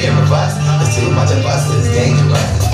healthy fear of too much of us is dangerous.